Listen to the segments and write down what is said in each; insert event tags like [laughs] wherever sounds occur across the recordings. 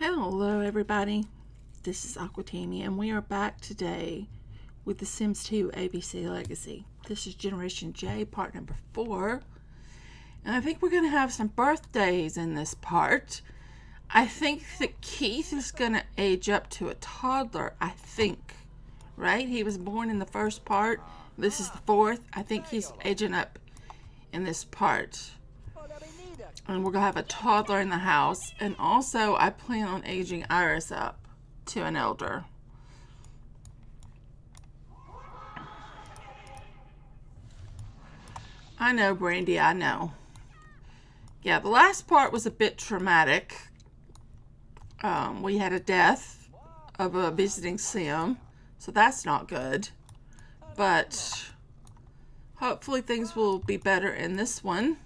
Hello everybody, this is Aquatami and we are back today with The Sims 2 ABC Legacy. This is Generation J, part number 4. And I think we're going to have some birthdays in this part. I think that Keith is going to age up to a toddler, I think. Right? He was born in the first part. This is the fourth. I think he's aging up in this part and we're gonna have a toddler in the house. And also I plan on aging Iris up to an elder. I know Brandy I know. Yeah the last part was a bit traumatic. Um, we had a death of a visiting sim so that's not good. But hopefully things will be better in this one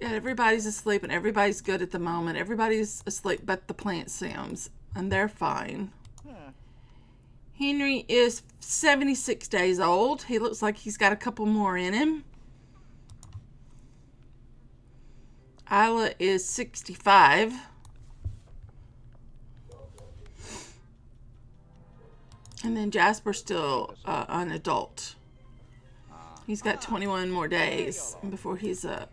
yeah, everybody's asleep and everybody's good at the moment. Everybody's asleep but the plant sims, and they're fine. Hmm. Henry is 76 days old. He looks like he's got a couple more in him. Isla is 65. And then Jasper's still uh, an adult. Ah. He's got ah. 21 more days before he's a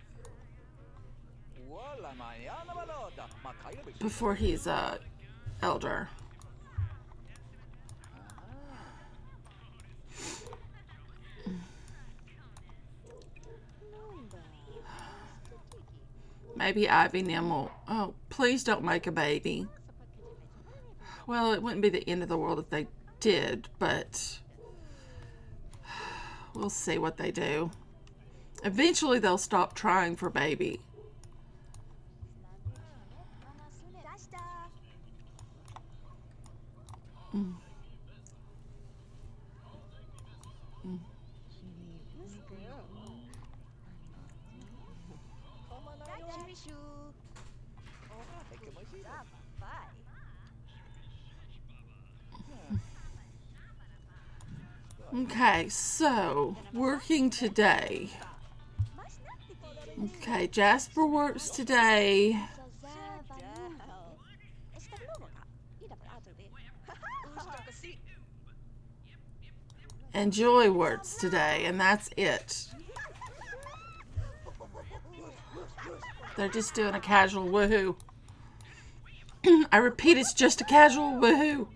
before he's a elder. Maybe Ivy Nim Oh, please don't make a baby. Well, it wouldn't be the end of the world if they did, but we'll see what they do. Eventually, they'll stop trying for baby. Okay, so working today. Okay, Jasper works today. And Joy works today, and that's it. They're just doing a casual woohoo. [clears throat] I repeat, it's just a casual woohoo.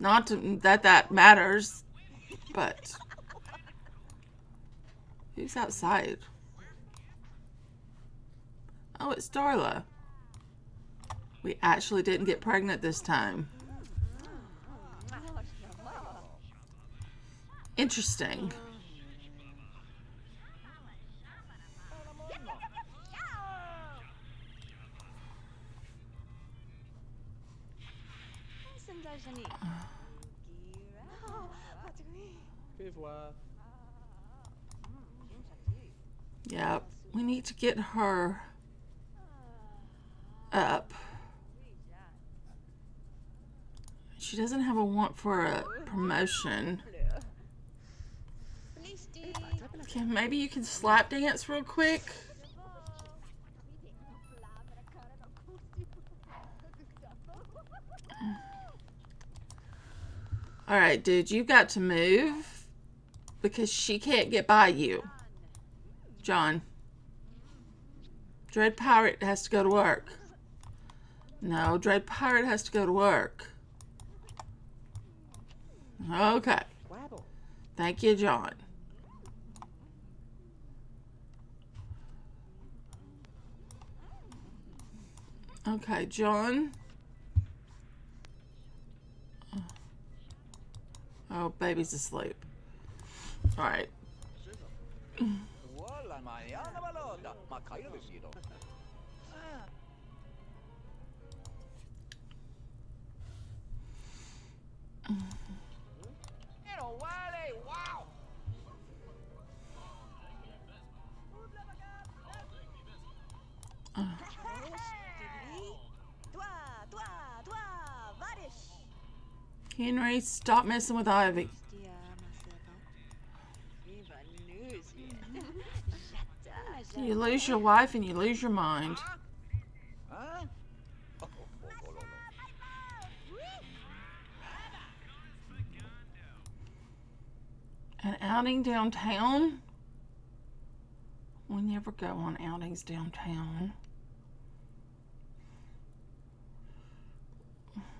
Not to, that that matters, but who's outside? Oh, it's Darla. We actually didn't get pregnant this time. Interesting. Yep, we need to get her up. She doesn't have a want for a promotion. Okay, maybe you can slap dance real quick. Alright, dude, you've got to move because she can't get by you. John. Dread Pirate has to go to work. No, Dread Pirate has to go to work. Okay. Thank you, John. Okay, John. Oh, oh, baby's asleep. All Henry, stop messing with Ivy. You lose your wife and you lose your mind. An outing downtown? We never go on outings downtown.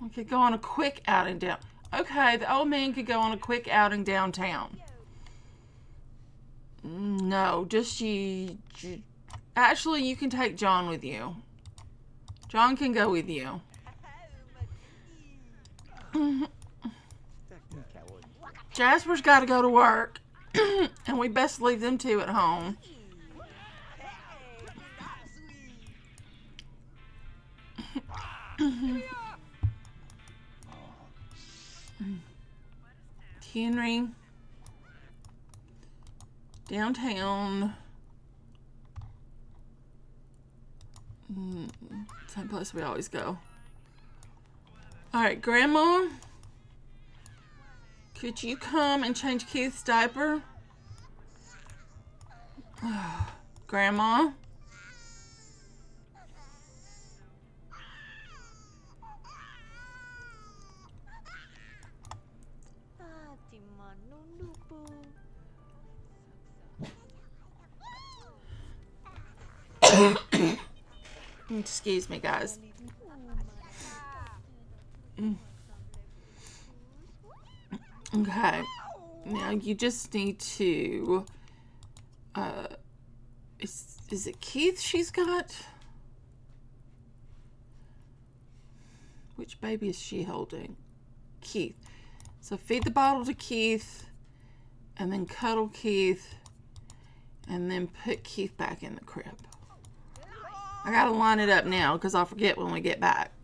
We could go on a quick outing down. Okay, the old man could go on a quick outing downtown. No, just you. you- Actually, you can take John with you. John can go with you. Jasper's got to go to work, [clears throat] and we best leave them two at home. [clears throat] Henry, downtown. Mm, Same place we always go. All right, Grandma. Could you come and change Keith's diaper? [sighs] Grandma? Excuse me, guys. Okay. Now you just need to. Uh, is is it Keith she's got? Which baby is she holding? Keith. So feed the bottle to Keith, and then cuddle Keith, and then put Keith back in the crib. I gotta line it up now because I'll forget when we get back.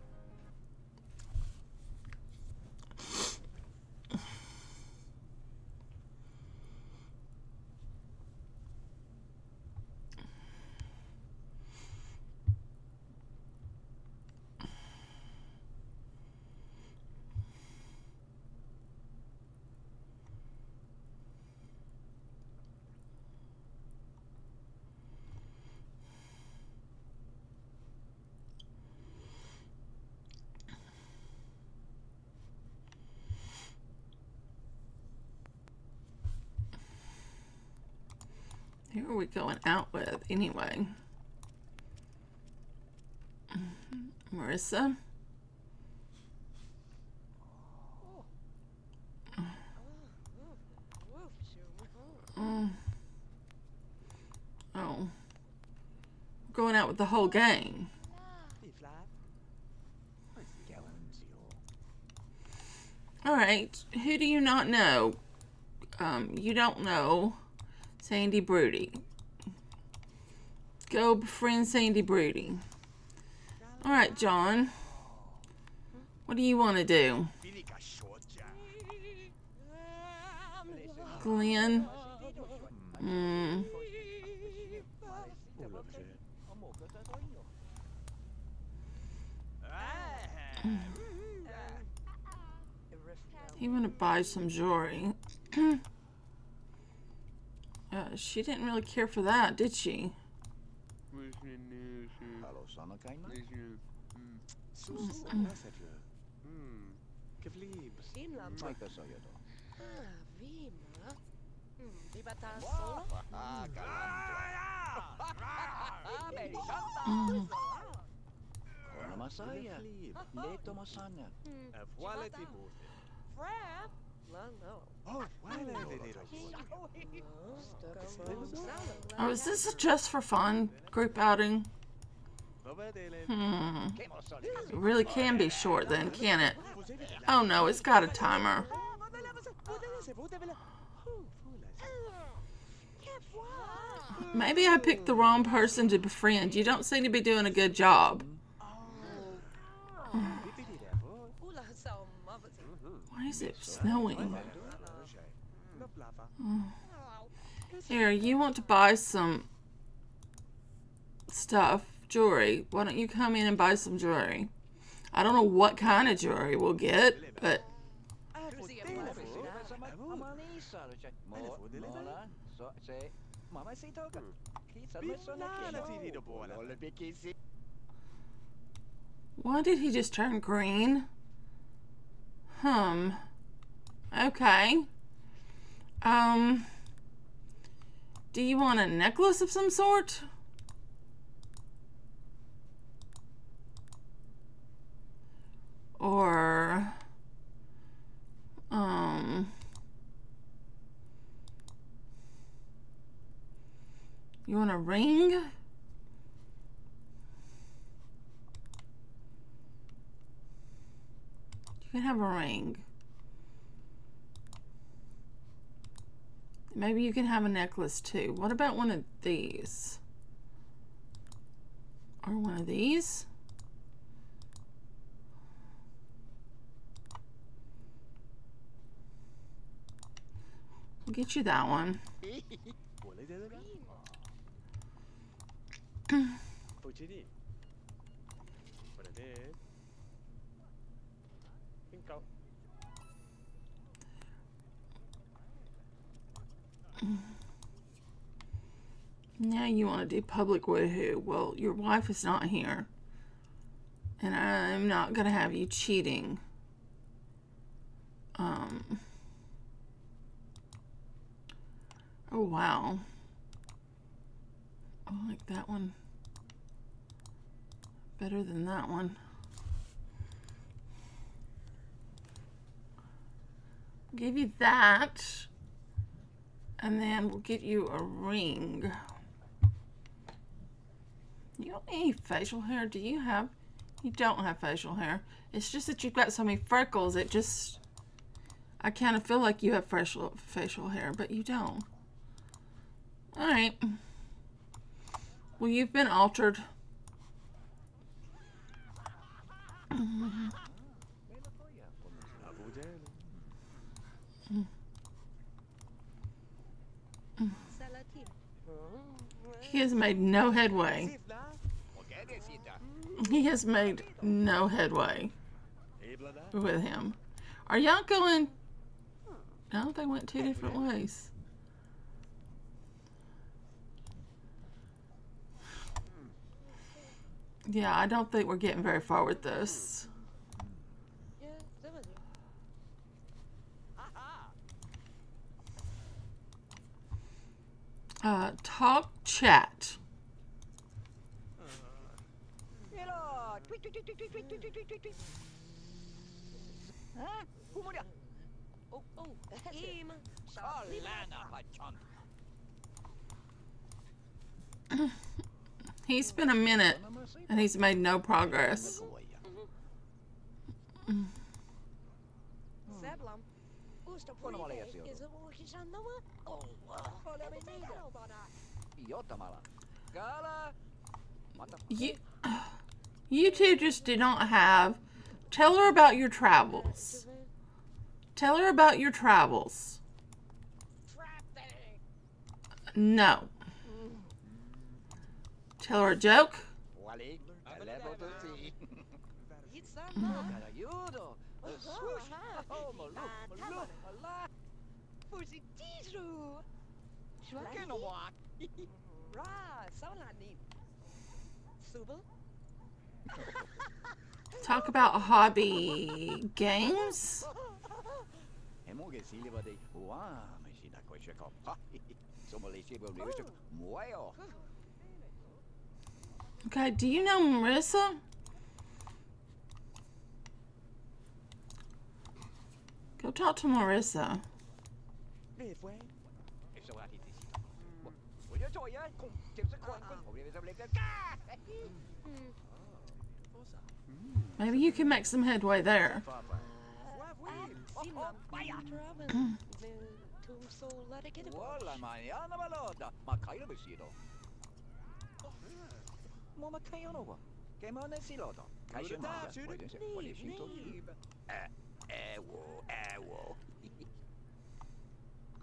We going out with anyway? Marissa? Mm. Oh. Going out with the whole gang. Alright, who do you not know? Um, you don't know Sandy Broody. Go befriend Sandy Broody. Alright, John. What do you want to do? Glenn? Hmm. He want to buy some jewelry. [clears throat] uh, she didn't really care for that, did she? Masaya. Leto masanya. Frap? Lang no. Oh, is this a just for fun group outing? Hmm. It really can be short then, can it? Oh no, it's got a timer. Maybe I picked the wrong person to befriend. You don't seem to be doing a good job. Ula sa umabot. Why is it snowing? Oh. Here, you want to buy some stuff, jewelry. Why don't you come in and buy some jewelry? I don't know what kind of jewelry we'll get, but why did he just turn green? Hmm. Okay. Um, do you want a necklace of some sort? Or, um, you want a ring? Can have a ring. Maybe you can have a necklace too. What about one of these? Or one of these? I'll get you that one. [laughs] [clears throat] Go. Now you want to do public woohoo. Well, your wife is not here. And I'm not going to have you cheating. Um. Oh, wow. I like that one better than that one. Give you that. And then we'll get you a ring. You don't need facial hair, do you have? You don't have facial hair. It's just that you've got so many freckles, it just... I kind of feel like you have facial, facial hair, but you don't. Alright. Well, you've been altered. Mm. He has made no headway. He has made no headway with him. Are y'all going? No, they went two different ways. Yeah, I don't think we're getting very far with this. Im. Alana patron. He's been a minute and he's made no progress. You, you two just do not have. Tell her about your travels. Tell her about your travels. No. Tell her a joke. [laughs] [laughs] Talk about hobby. Games? [laughs] Okay, do you know Marissa? Go talk to Marissa a lick. Hmm. Maybe you can make some headway there.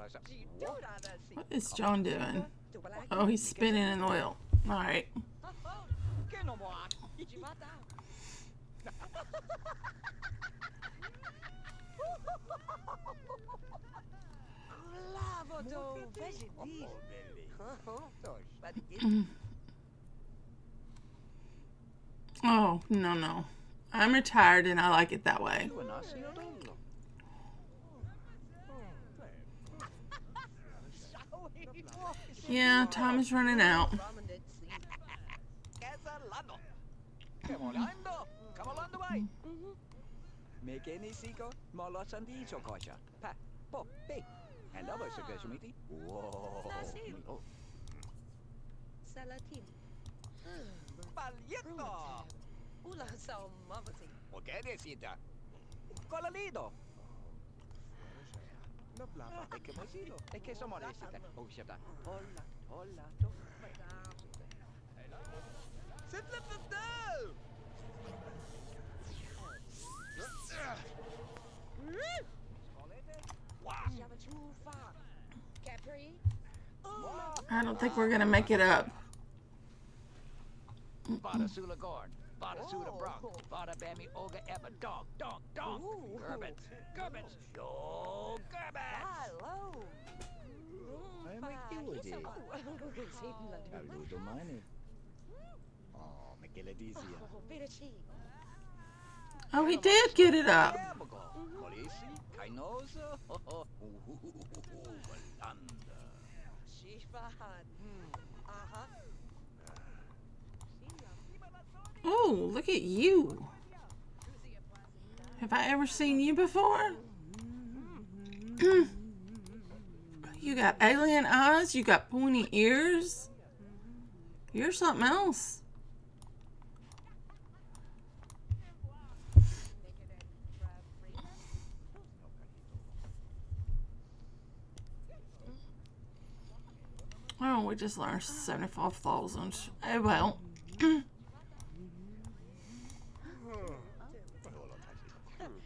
Isa. What is John doing? Oh, he's spinning in oil. All right. [laughs] Oh, no, no. I'm retired and I like it that way. Yeah, time is running out. Mekeni siko, molosan di chokocha. Pa, po, pe. And love us a miti. Whoa. Oh, Salatin. Paglietto! Ula sa mavati. O che decida? Colalido! E che mosilo? E che sono resita? Oh, shata. Hola, hola. I don't think we're gonna make it up. Bada Sula Bronk, Bada Bammy Olga Ebba Donk, Donk, Donk, Ooh. Gerbits, Gerbits, Yo Gerbits! Hello. Ay, may kiwi di. Saludo mani. Oh, me che le dizia. Oh, he did get it up. Oh, look at you. Have I ever seen you before? [clears throat] you got alien eyes, you got pointy ears. You're something else. Oh, we just learned 75,000. Oh eh, well. [clears throat]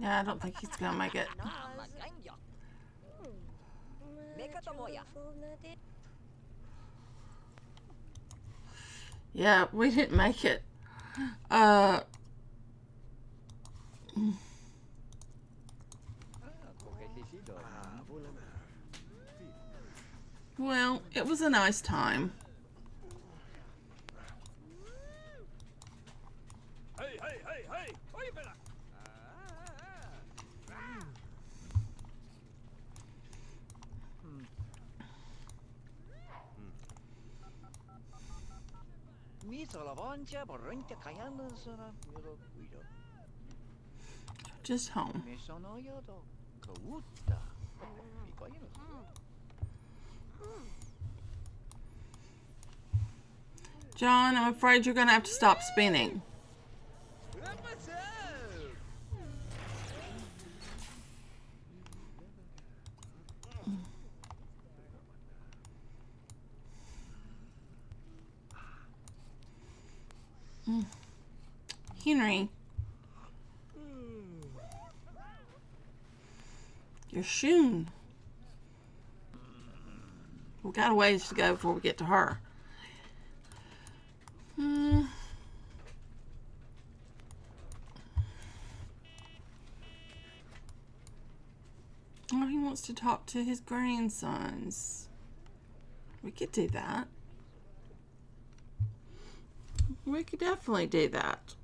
Yeah, I don't think he's gonna make it. Yeah, we didn't make it. Uh, well, it was a nice time. Just home. John, I'm afraid you're gonna have to stop spinning. Mm. Henry. You're Shun. We got a ways to go before we get to her. Hmm. Oh, he wants to talk to his grandsons. We could do that. We could definitely do that.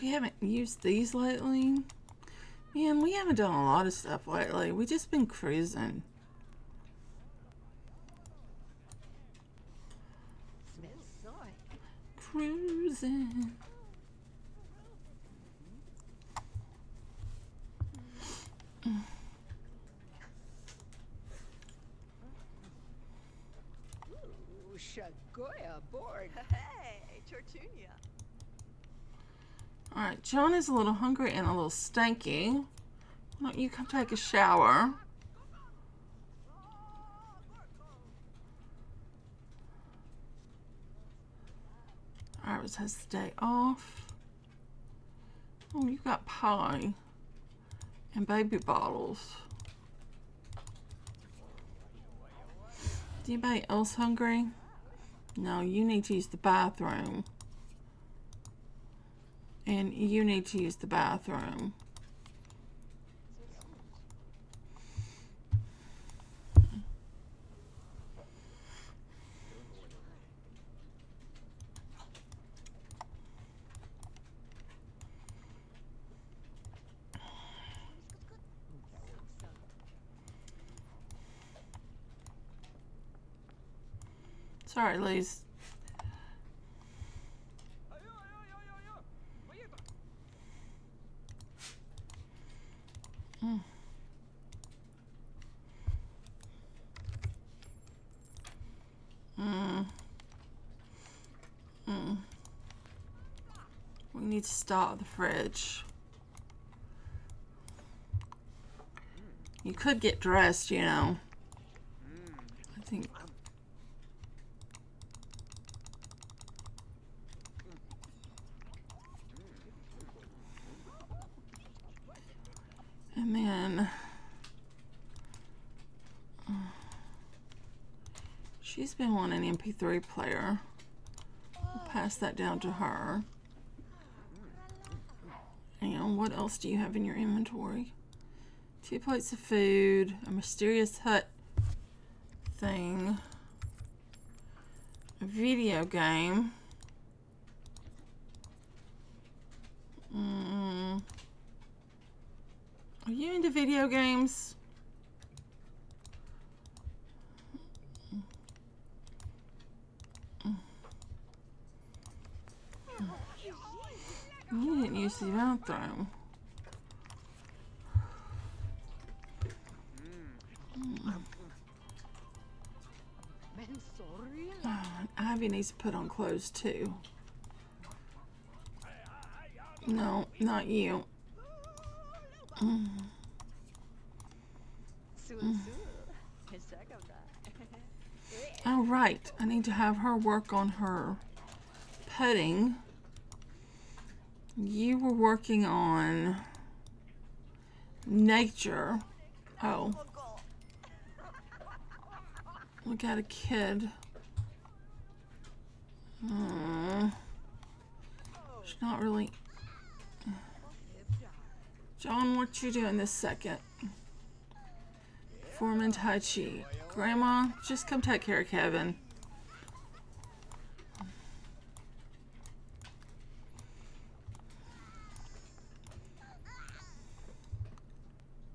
We haven't used these lately. Man, we haven't done a lot of stuff lately. We just been cruising. A little hungry and a little stanky. Why don't you come take a shower? Iris has the day off. Oh, you got pie and baby bottles. Is anybody else hungry? No, you need to use the bathroom. And you need to use the bathroom. Sorry, Liz. Mm. Mm. Mm. To start the fridge. You could get dressed, you know. I think. And then she's been wanting an MP3 player. I'll pass that down to her. What else do you have in your inventory? Two plates of food, a mysterious hut thing, a video game. Mm. Are you into video games? You didn't use eh. the bathroom. Mm. Oh, ah, Ivy needs to put on clothes too. No, not you. Mm. Oh, right. I need to have her work on her putting. You were working on nature. Oh, look at a kid. Hmm. She's not really. John, what you doing this second? Foreman Tai Chi. Grandma, just come take care of Kevin.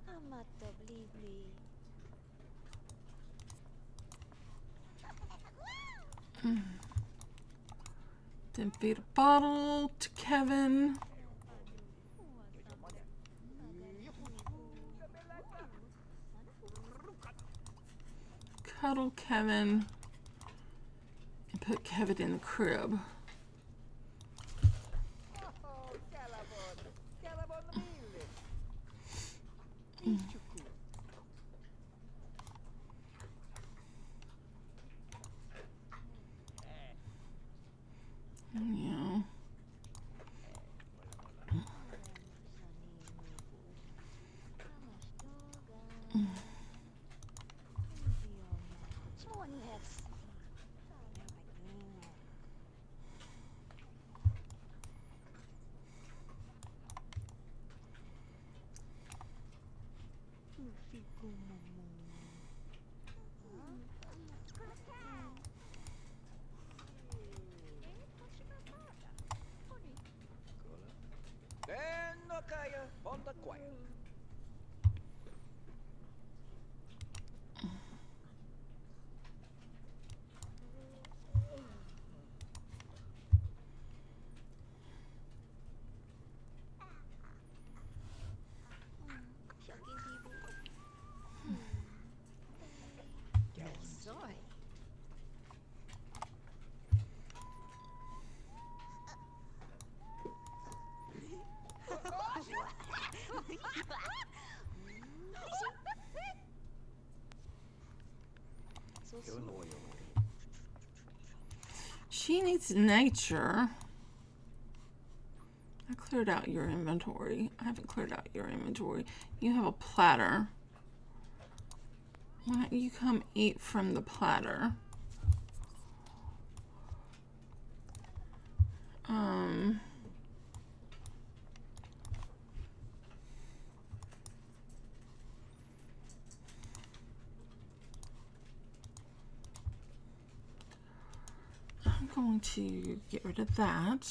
Amato blibli. Then feed a bottle to Kevin. Cuddle Kevin. And put Kevin in the crib. Mille! Yeah. Fico, mano. Needs nature. I cleared out your inventory. I haven't cleared out your inventory. You have a platter. Why don't you come eat from the platter? Um. I'm going to get rid of that,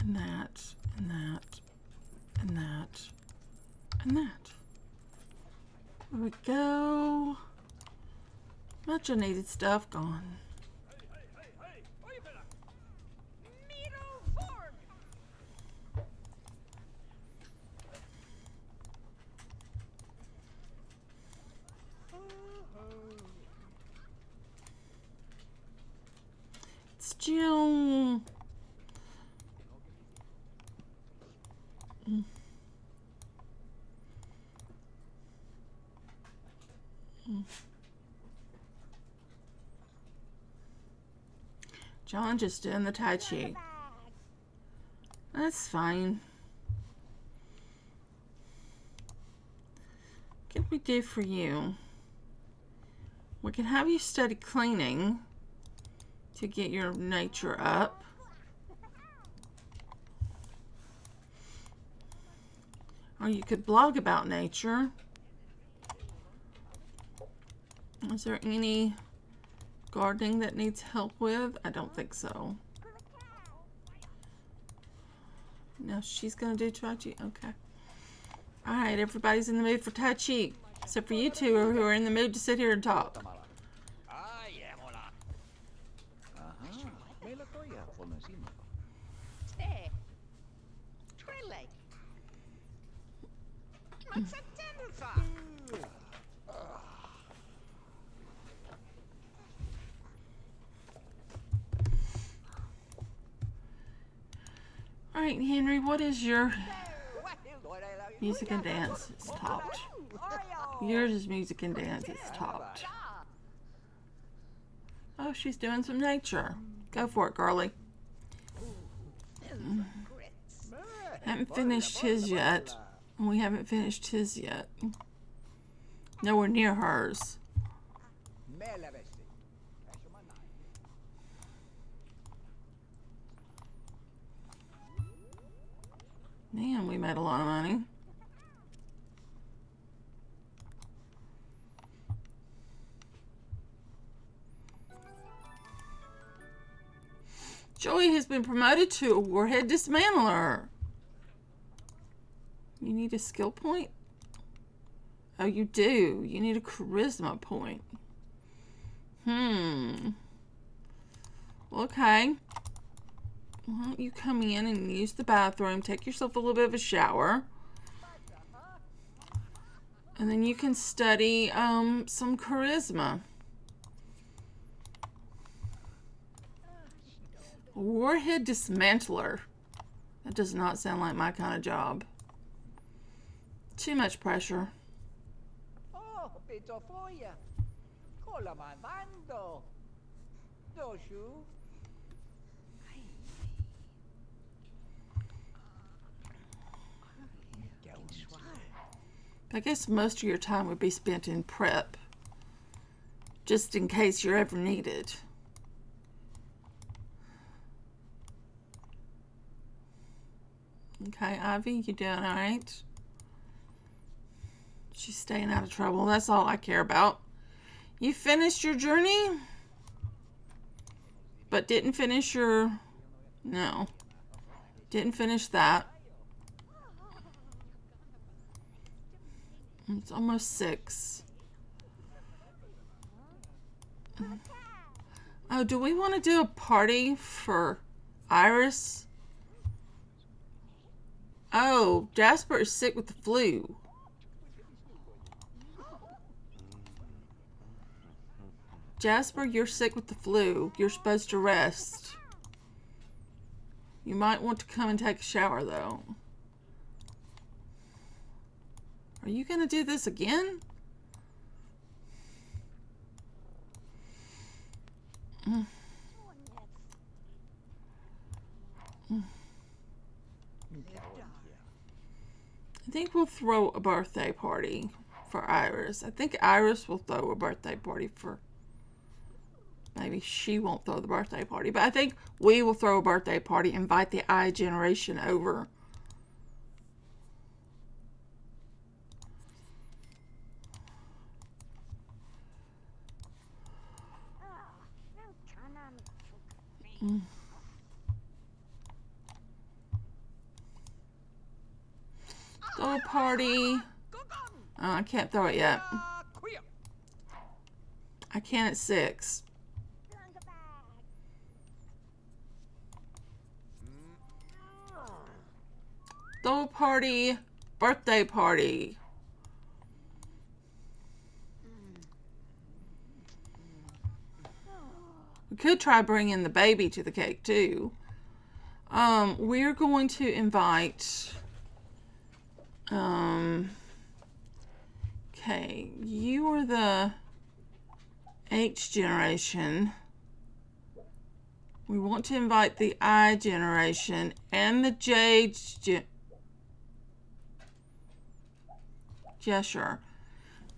and that, and that, and that, and that. There we go. Much of needed stuff gone. Mm. John just doing the Tai Chi. That's fine. What can we do for you? We can have you study cleaning to get your nature up. Or you could blog about nature. Is there any gardening that needs help with? I don't think so. Now she's gonna do Tai Chi. Okay. All right, everybody's in the mood for Tai Chi, except for you two who are in the mood to sit here and talk. Right, Henry, what is your music and dance? It's topped. Yours is music and dance. It's topped. Oh, she's doing some nature. Go for it, girly. Haven't finished his yet. We haven't finished his yet. Nowhere near hers. Made a lot of money. Joey has been promoted to a warhead dismantler. You need a skill point? Oh, you do. You need a charisma point. Hmm. Okay. Why don't you come in and use the bathroom, take yourself a little bit of a shower. And then you can study um, some charisma. Warhead dismantler. That does not sound like my kind of job. Too much pressure. Oh. I guess most of your time would be spent in prep, just in case you're ever needed. Okay, Ivy, you doing all right? She's staying out of trouble. That's all I care about. You finished your journey, but didn't finish your. No. Didn't finish that. It's almost six. Oh, do we want to do a party for Iris? Oh, Jasper is sick with the flu. Jasper, you're sick with the flu. You're supposed to rest. You might want to come and take a shower, though. Are you going to do this again? I think we'll throw a birthday party for Iris. I think Iris will throw a birthday party for. Maybe she won't throw the birthday party, but I think we will throw a birthday party, invite the I generation over. Throw party. Oh, I can't throw it yet. I can at six. Throw party. Birthday party. We could try bringing the baby to the cake too. Um, we're going to invite. Um. Okay, you are the H generation. We want to invite the I generation and the J gen. Yeah, sure.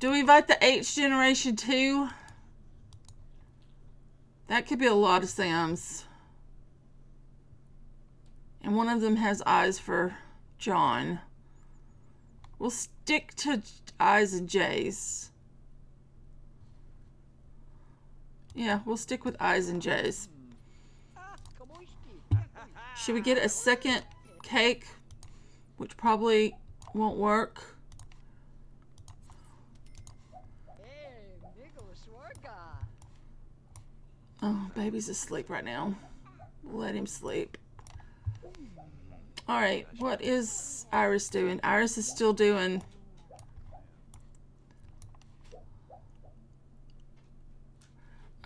Do we invite the H generation too? That could be a lot of Sims. And one of them has eyes for John. We'll stick to I's and J's. Yeah, we'll stick with I's and J's. Should we get a second cake? Which probably won't work. Oh, baby's asleep right now. Let him sleep. All right, what is Iris doing? Iris is still doing.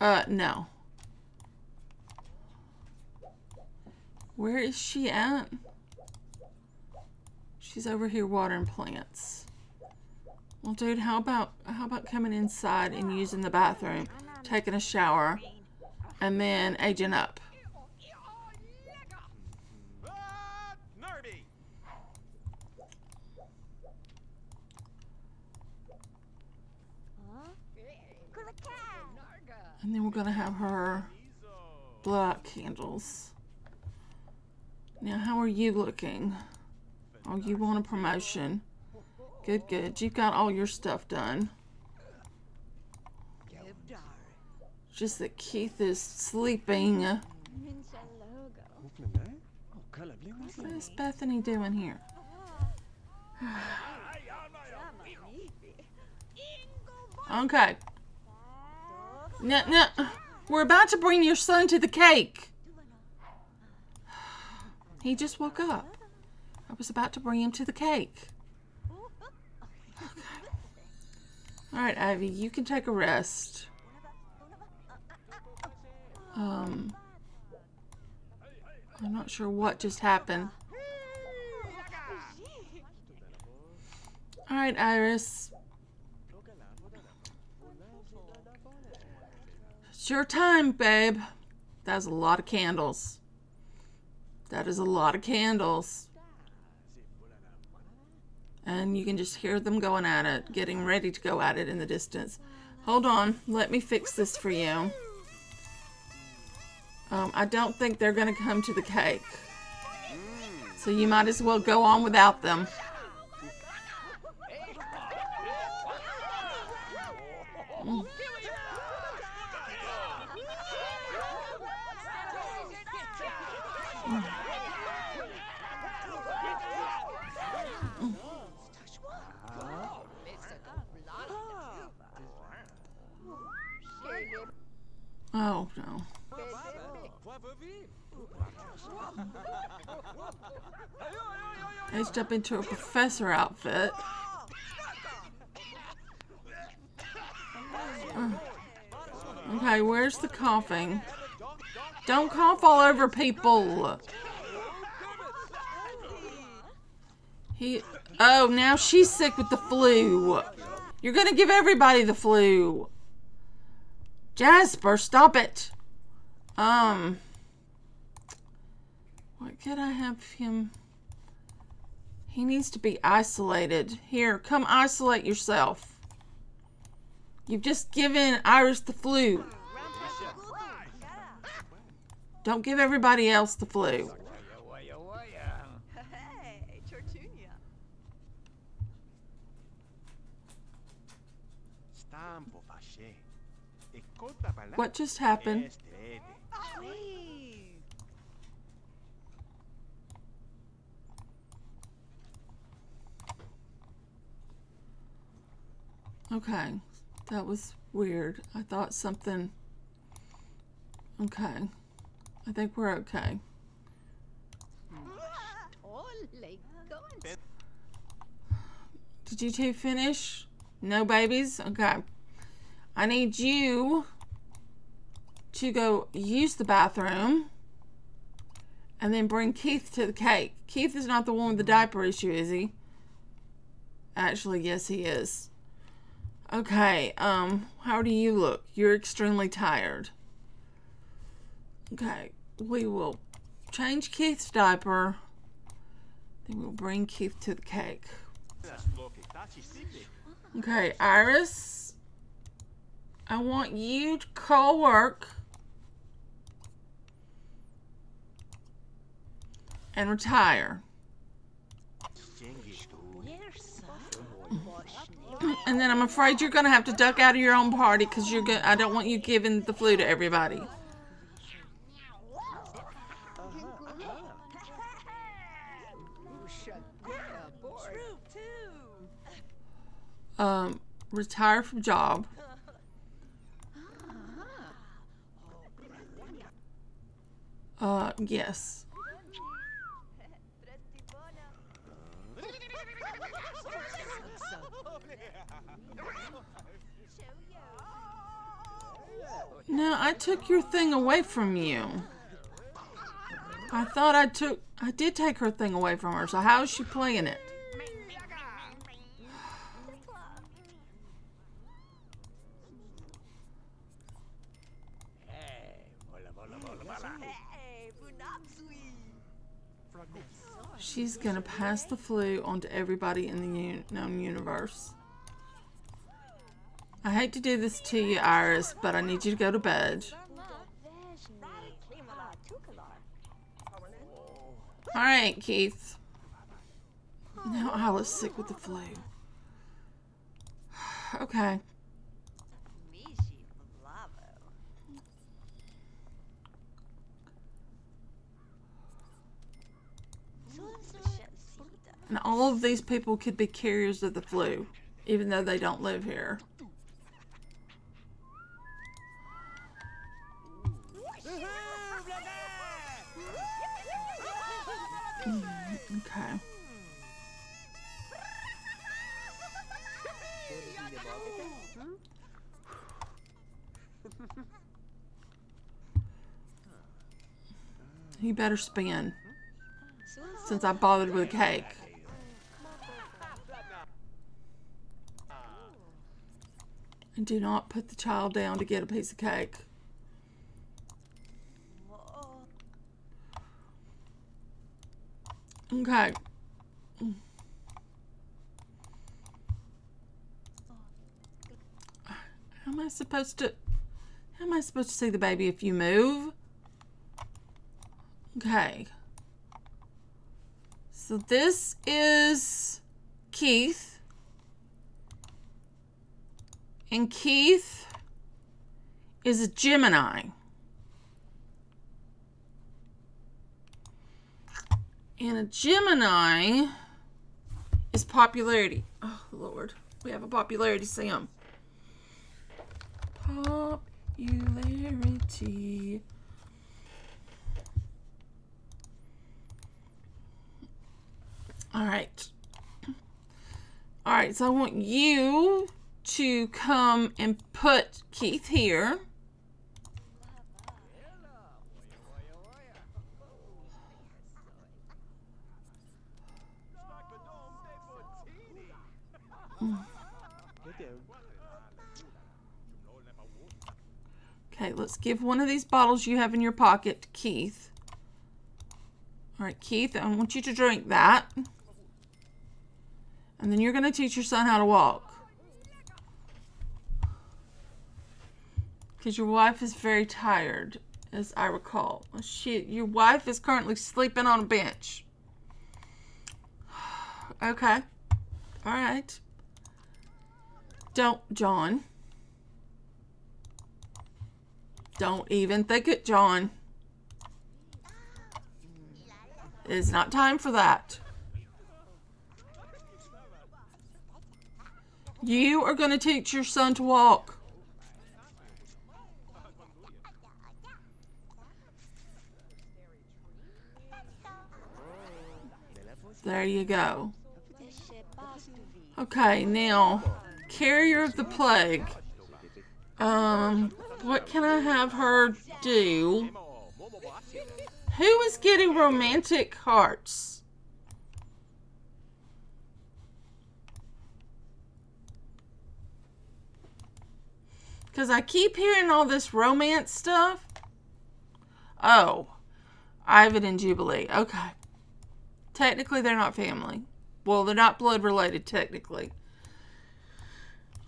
Uh, no. Where is she at? She's over here watering plants. Well, dude, how about how about coming inside and using the bathroom, taking a shower, and then aging up? And then we're gonna have her blow out candles. Now, how are you looking? Oh, you want a promotion. Good, good. You've got all your stuff done. Just that Keith is sleeping. What is Bethany doing here? Okay. No, no. We're about to bring your son to the cake. He just woke up. I was about to bring him to the cake. Okay. All right, Ivy, you can take a rest. Um, I'm not sure what just happened. All right, Iris. It's your time, babe. That's a lot of candles. That is a lot of candles. And you can just hear them going at it, getting ready to go at it in the distance. Hold on, let me fix this for you. Um, I don't think they're going to come to the cake. So you might as well go on without them. Oh, no. Aged jump into a professor outfit. [sighs] Okay, where's the coughing? Don't cough all over people. He. Oh, now she's sick with the flu. You're gonna give everybody the flu. Jasper, stop it. Um. What could I have him? He needs to be isolated. Here, come isolate yourself. You've just given Iris the flu. Don't give everybody else the flu. What just happened? Okay, that was weird. I thought something. Okay, I think we're okay. Did you two finish? No babies? Okay. I need you to go use the bathroom and then bring Keith to the cake. Keith is not the one with the diaper issue, is he? Actually, yes, he is. Okay, um, how do you look? You're extremely tired. Okay, we will change Keith's diaper. Then we'll bring Keith to the cake. Okay, Iris. I want you to call work and retire. And then I'm afraid you're gonna have to duck out of your own party because you're gonna. I don't want you giving the flu to everybody. Um, retire from job. Uh, yes. No, I took your thing away from you. I thought I took. I did take her thing away from her. So how is she playing it? She's gonna pass the flu on to everybody in the un- known universe. I hate to do this to you, Iris, but I need you to go to bed. All right, Keith. Now Isla's sick with the flu. [sighs] Okay. And all of these people could be carriers of the flu, even though they don't live here. Okay. [laughs] You better spin since I bothered with a cake. And do not put the child down to get a piece of cake. Okay. How am I supposed to how am I supposed to see the baby if you move? Okay. So this is Keith. And Keith is a Gemini. And a Gemini is popularity. Oh, Lord. We have a popularity Sam. Popularity. All right. All right, so I want you to come and put Keith here. Okay, let's give one of these bottles you have in your pocket to Keith. All right, Keith, I want you to drink that. And then you're going to teach your son how to walk. Because your wife is very tired, as I recall. She, your wife is currently sleeping on a bench. [sighs] Okay. All right. Don't, John. Don't even think it, John. It is not time for that. You are going to teach your son to walk. There you go. Okay, now, carrier of the plague. Um, what can I have her do? Who is getting romantic hearts? Because I keep hearing all this romance stuff. Oh, Ivan and Jubilee. Okay. Technically, they're not family. Well, they're not blood related, technically.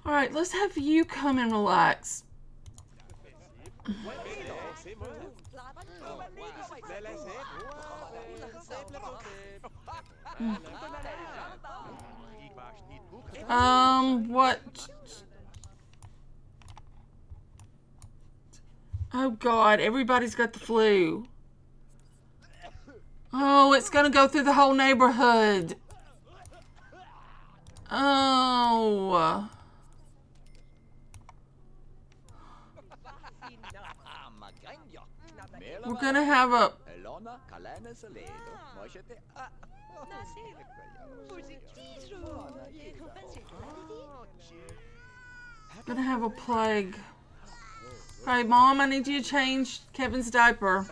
All right, let's have you come and relax. Um, what? Oh God, everybody's got the flu. Oh, it's gonna go through the whole neighborhood. Oh. We're gonna have a Elona, Kalana, Saledo, Moshete, ah, gonna have a plague. Hey, mom, I need you to change Kevin's diaper.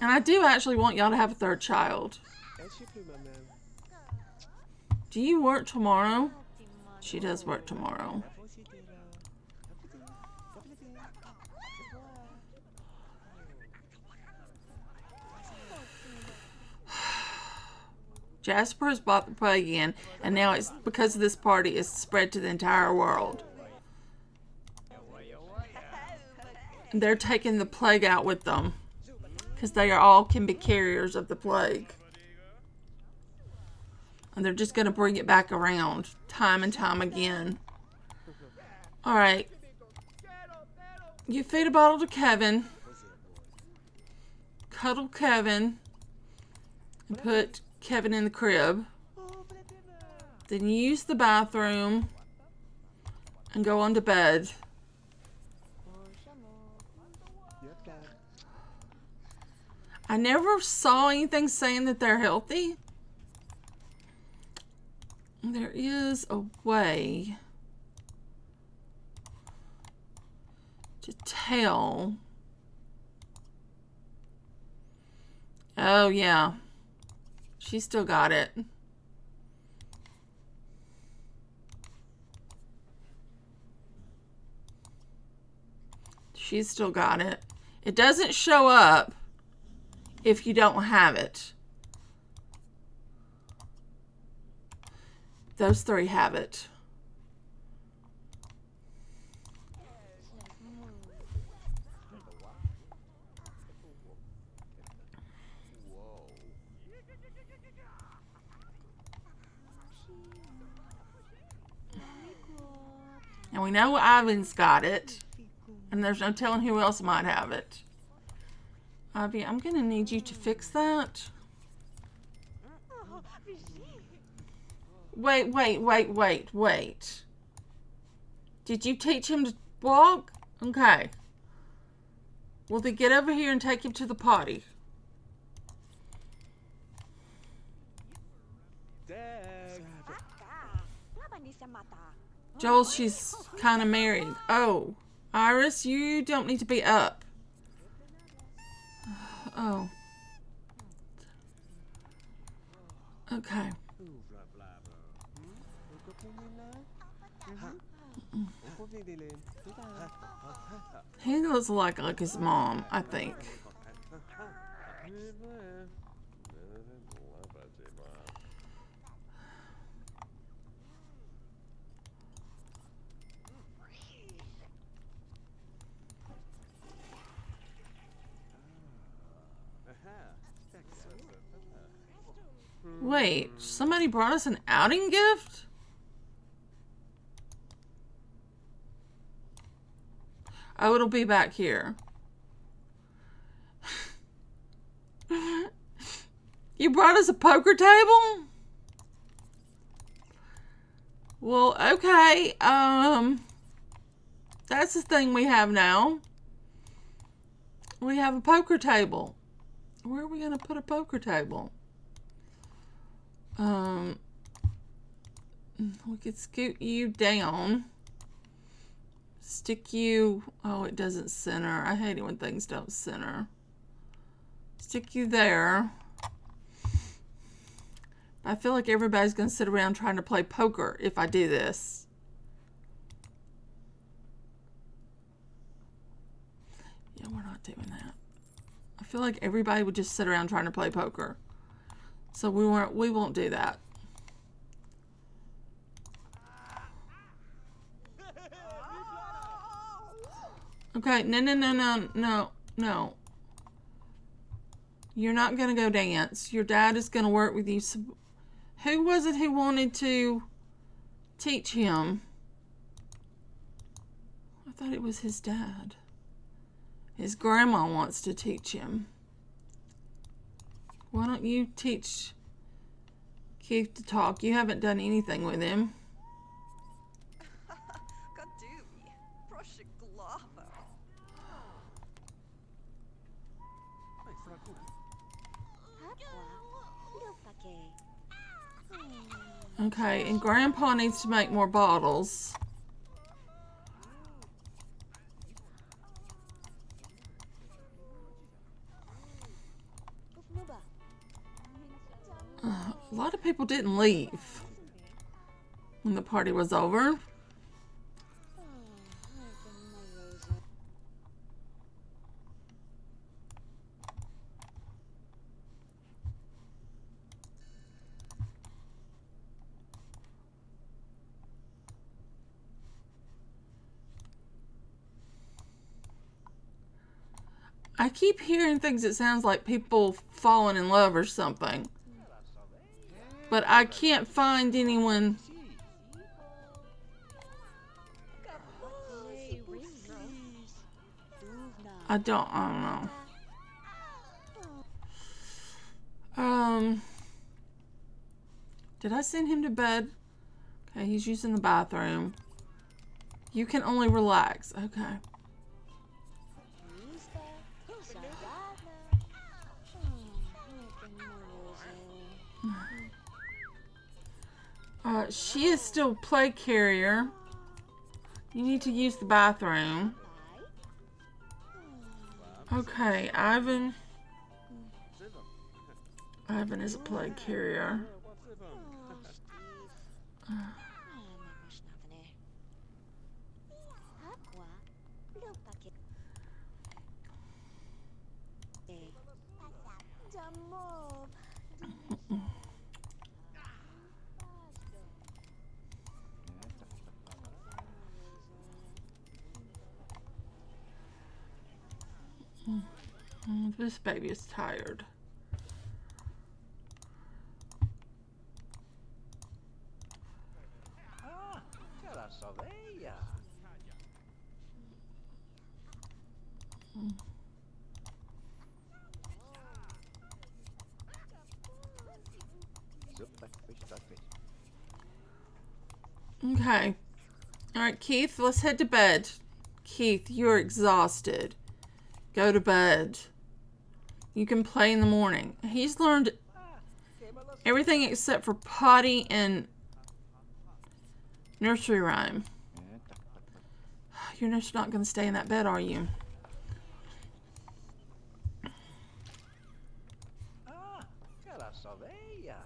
And I do actually want y'all to have a third child. Do you work tomorrow? She does work tomorrow. [sighs] Jasper has bought the plague in, and now it's because of this party, it's spread to the entire world. They're taking the plague out with them because they are all can be carriers of the plague. And they're just going to bring it back around time and time again. All right. You feed a bottle to Kevin. Cuddle Kevin. And put Kevin in the crib. Then use the bathroom. And go on to bed. I never saw anything saying that they're healthy. There is a way to tell. Oh, yeah. She still got it. She's still got it. It doesn't show up if you don't have it. Those three have it. And we know Ivan's got it. And there's no telling who else might have it. Abby, I'm gonna need you to fix that. Wait, wait, wait, wait, wait. Did you teach him to walk? Okay. Well, they get over here and take him to the potty. Joel, she's kind of married. Oh, Iris, you don't need to be up. Oh. Okay. He looks like like his mom, I think. Wait, somebody brought us an outing gift? Oh, it'll be back here. [laughs] you brought us a poker table? Well, okay. Um that's the thing we have now. We have a poker table. Where are we going to put a poker table? Um we could scoot you down. Stick you. Oh, it doesn't center. I hate it when things don't center. Stick you there. I feel like everybody's going to sit around trying to play poker if I do this. Yeah, we're not doing that. I feel like everybody would just sit around trying to play poker. So we won't we won't do that. Okay, no, no, no, no, no, no. You're not to go dance. Your dad is to work with you. Who was it who wanted to teach him? I thought it was his dad. His grandma wants to teach him. Why don't you teach Keith to talk? You haven't done anything with him. Kadumi. Proszę glava. Okay, and Grandpa needs to make more bottles. Lot of people didn't leave when the party was over. I keep hearing things that sounds like people falling in love or something. But I can't find anyone. I don't. I don't know. Um. Did I send him to bed? Okay, he's using the bathroom. You can only relax. Okay. Uh, she is still plague carrier. You need to use the bathroom. Okay, Ivan. Ivan is a plague carrier. Mm, This baby is tired. Fish. Okay. All right, Keith, let's head to bed. Keith, you're exhausted. Go to bed. You can play in the morning. He's learned everything except for potty and nursery rhyme. You're just not going to stay in that bed, are you? Ah, che la sovella.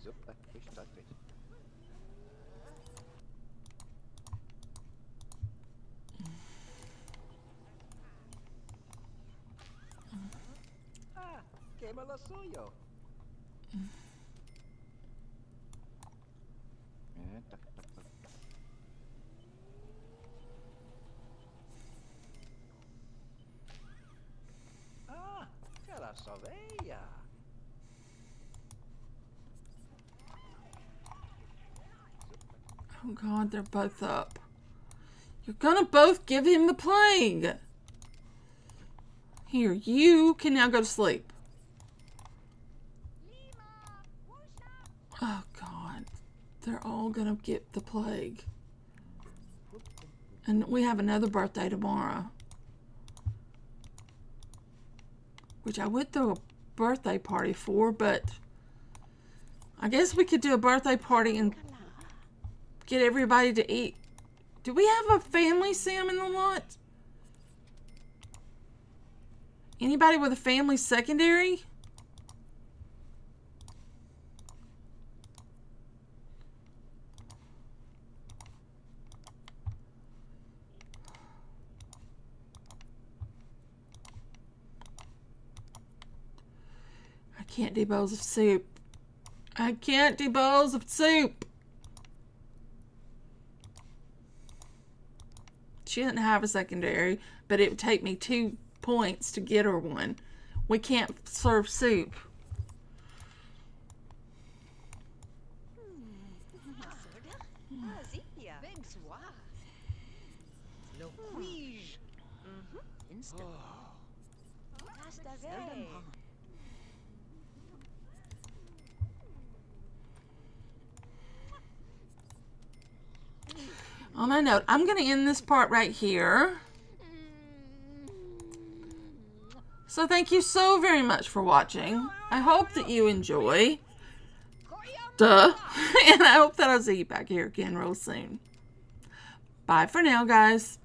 Zuppa, questa tre. Ah, che me tac. Ah, la. Oh god, they're both up. You're gonna both give him the plague. Here, you can now go to sleep. Oh god. They're all gonna get the plague. And we have another birthday tomorrow. Which I would throw a birthday party for, but I guess we could do a birthday party and get everybody to eat. Do we have a family sim in the lot? Anybody with a family secondary? Can't do bowls of soup. I can't do bowls of soup. She didn't have a secondary, but it would take me two points to get her one. We can't serve soup. On that note, I'm going to end this part right here. So thank you so very much for watching. I hope that you enjoy. Duh. [laughs] and I hope that I'll see you back here again real soon. Bye for now, guys.